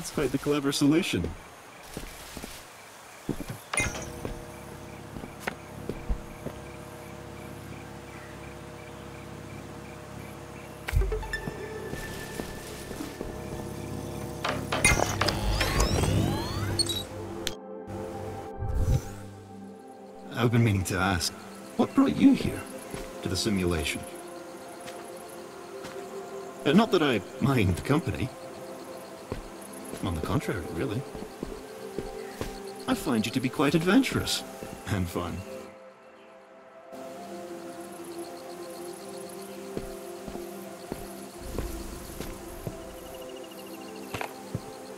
That's quite the clever solution. I've been meaning to ask, what brought you here? To the simulation? Uh, not that I mind the company. On the contrary, really. I find you to be quite adventurous. And fun.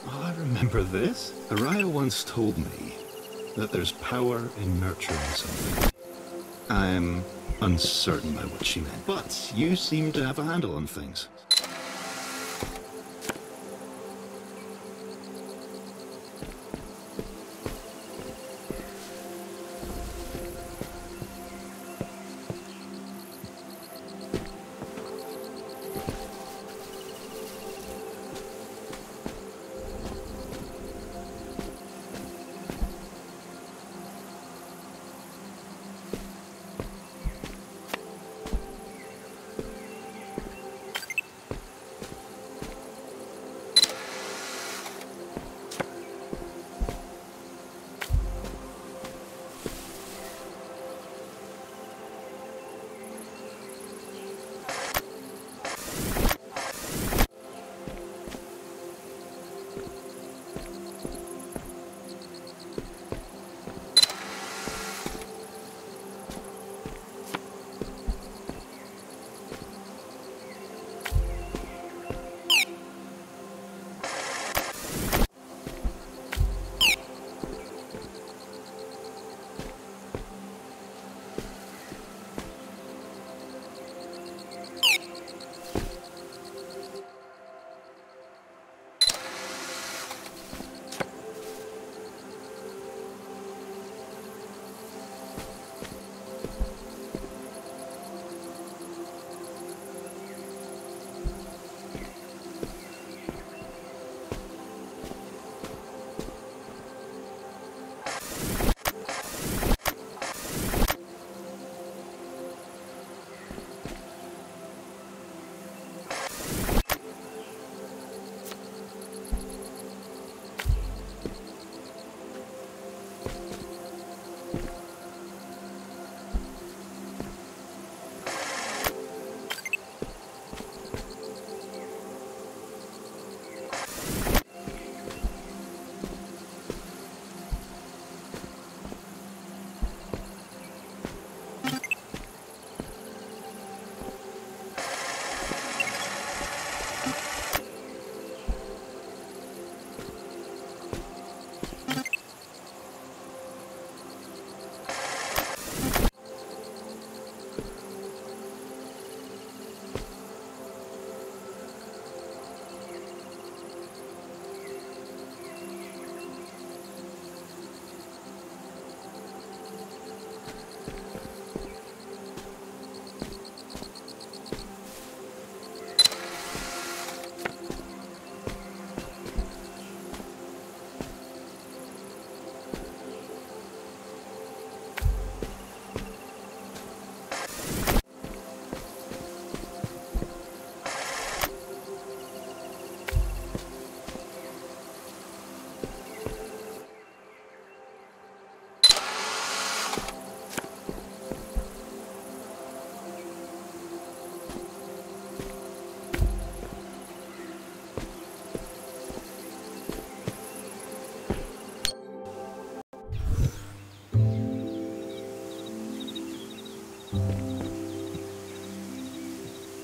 I remember this. Araya once told me that there's power in nurturing something. I'm uncertain by what she meant, but you seem to have a handle on things.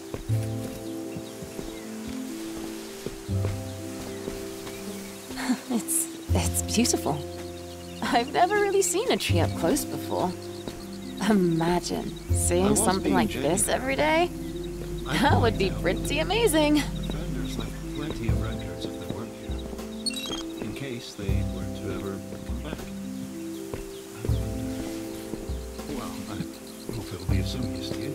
It's it's beautiful. I've never really seen a tree up close before. Imagine seeing something like genuine. this every day. I That would be pretty amazing. Defenders left plenty of records if they weren't here. In case they were to ever come back. I wonder... Well, I hope it'll be of some use to you.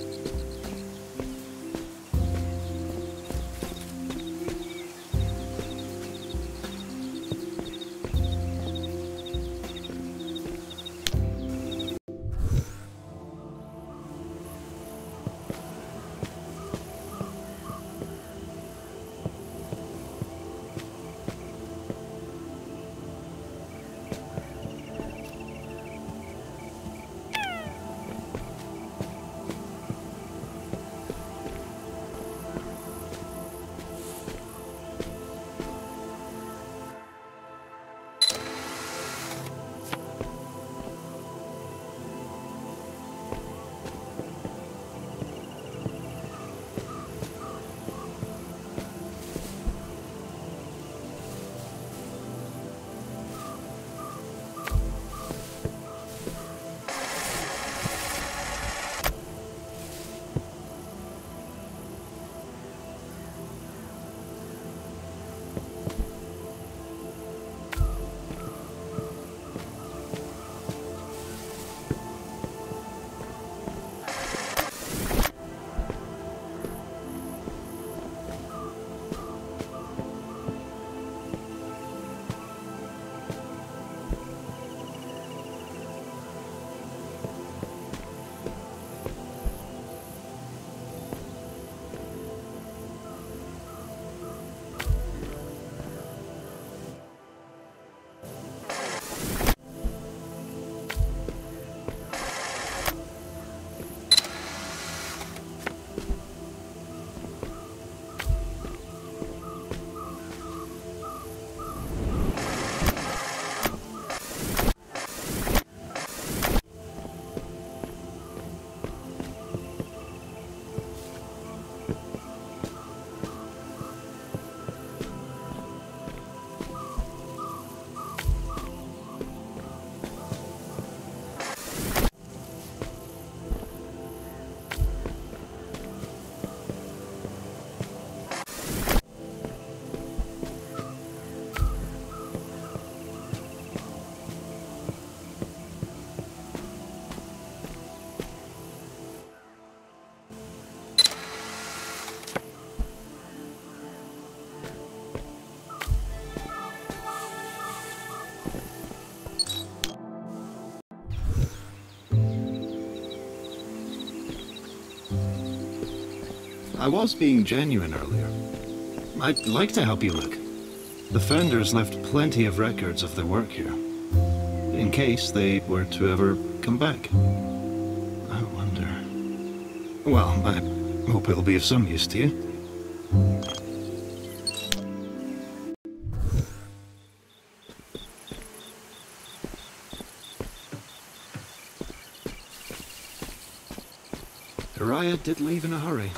I was being genuine earlier. I'd like to help you look. The founders left plenty of records of their work here. In case they were to ever come back. I wonder... Well, I hope it'll be of some use to you. Araya did leave in a hurry.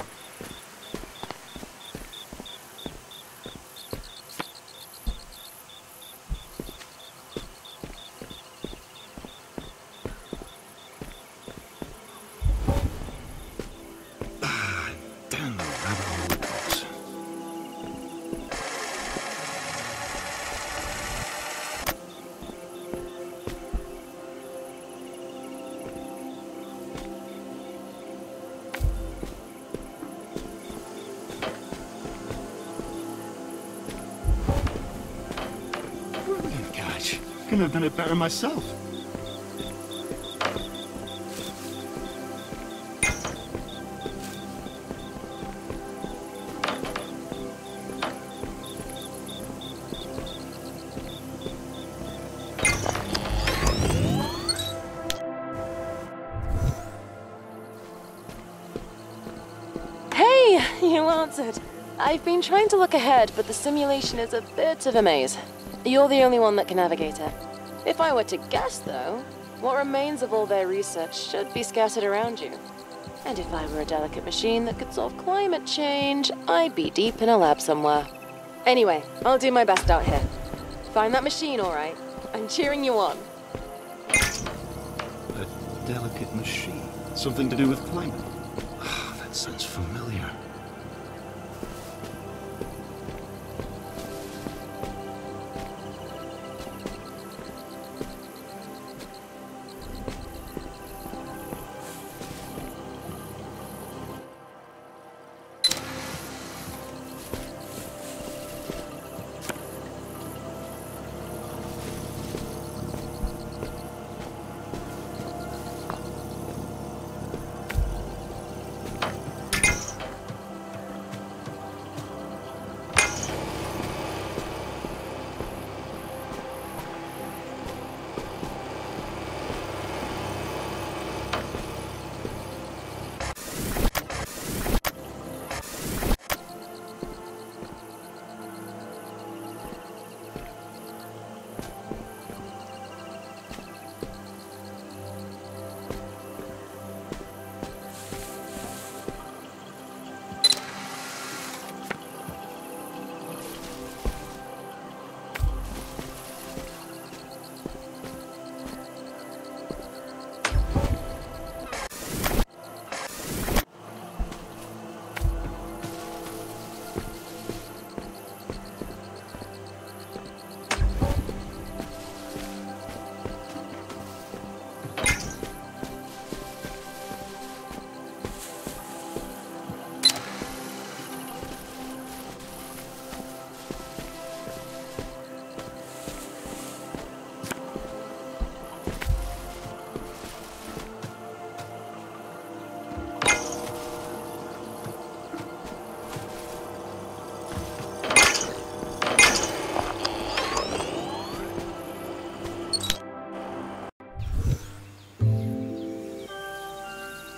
Couldn't have done it better myself. Hey, you answered. I've been trying to look ahead, but the simulation is a bit of a maze. You're the only one that can navigate it. If I were to guess, though, what remains of all their research should be scattered around you. And if I were a delicate machine that could solve climate change, I'd be deep in a lab somewhere. Anyway, I'll do my best out here. Find that machine, all right? I'm cheering you on. A delicate machine. Something to do with climate. Ah, that sounds familiar.